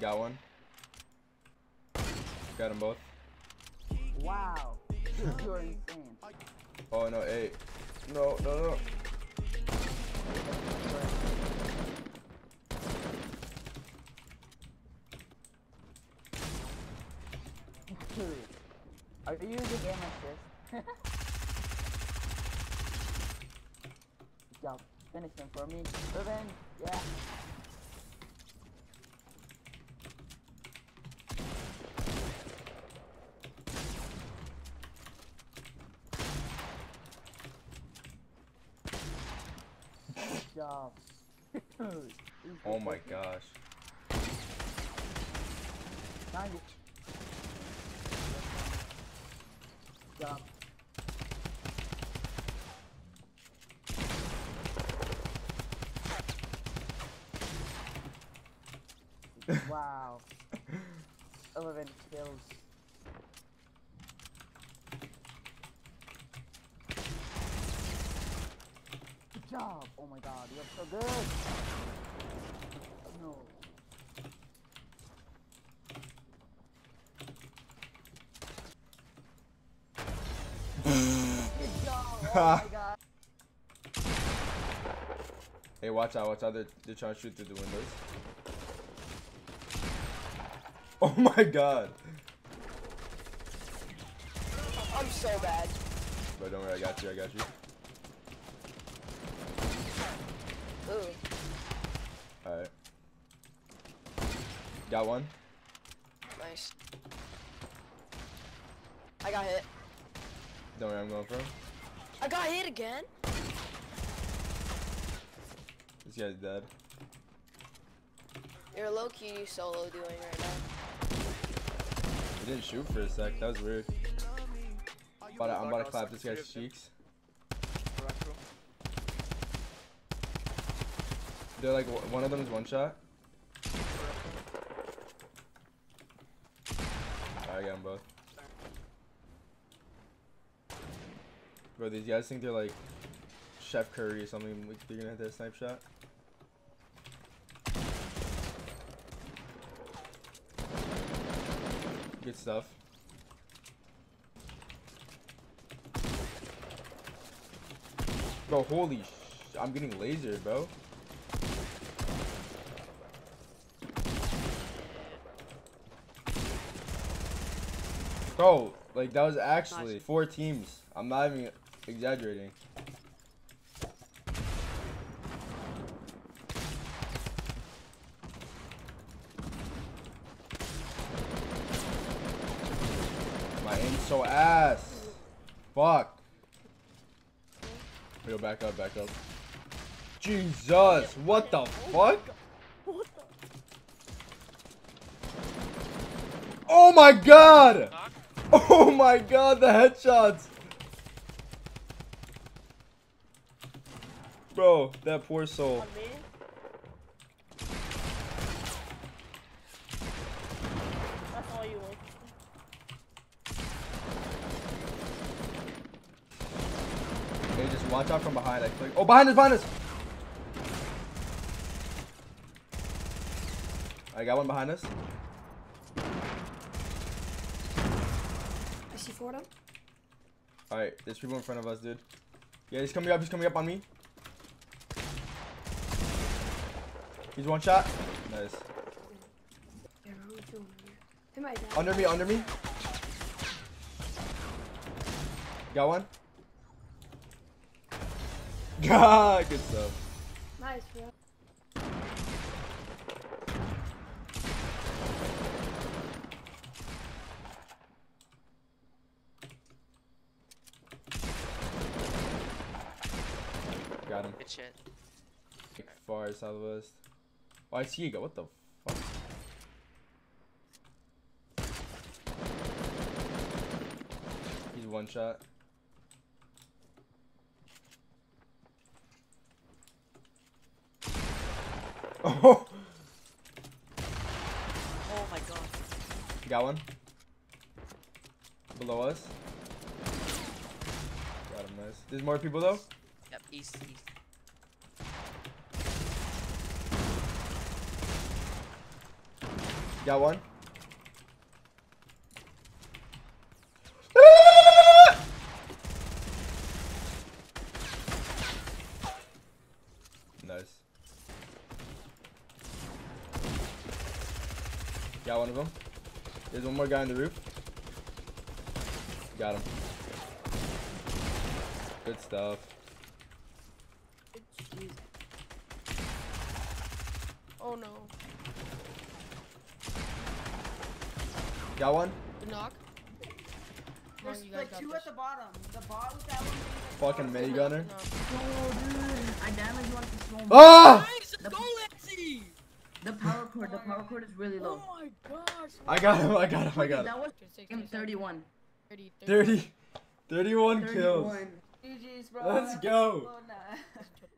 Got one. Got them both. Wow. You're insane. Oh no, eight. No, no, no. Are you the game assist? Job. Finish him for me. Revenge. Yeah. Job. Oh my gosh. Find it. Good job. wow. 11 kills. Job. Oh my god, you're so good. No. Good job. Oh my god. Hey, watch out, watch out. They're, they're trying to shoot through the windows. Oh my god. I'm so bad. But don't worry, I got you, I got you. Ooh. Alright. Got one. Nice. I got hit. Don't worry, I'm going for him. I got hit again. This guy's dead. You're low key solo doing right now. He didn't shoot for a sec. That was weird. About to, I'm about to clap this guy's cheeks. They're like, one- of them is one shot. I got them both. Bro, these guys think they're like Chef Curry or something. They're gonna hit that snipe shot. Good stuff. Bro, holy sh! I'm getting lasered, bro. Bro, like that was actually Nice. four teams. I'm not even exaggerating. My aim's so ass. Fuck. Yo, back up, back up. Jesus, what the fuck? Oh my god! Oh my god, the headshots! Bro, that poor soul. On me. That's all you want. Okay, just watch out from behind. I click. Oh, behind us, behind us! I got one behind us. I see four of them. Alright, there's people in front of us, dude. Yeah, he's coming up. He's coming up on me. He's one shot. Nice. Yeah, I'm two over here. They might die. Under me, under me. Got one. God, good stuff. Nice, bro. Got him. Good shit. Like far southwest. Oh, I see you go. What the fuck? He's one shot. Oh, Oh my god. got one. Below us. Got him, nice. There's more people though. East, east. Got one. nice. Got one of them. There's one more guy on the roof. Got him. Good stuff. Oh no. Got one. The knock. Come on, There's you like two this. at the bottom. The bot with that one. being at the Fucking bottom. minigunner. No. Oh, dude, I damaged one with the small. Ah! Nice, let's go, Lexi! The power cord, the power cord is really low. Oh my gosh. I got him. I got him. I got him. That was 26, him 31. 30, 30. 30. 31 kills. GG's, bro. Let's go. Nah.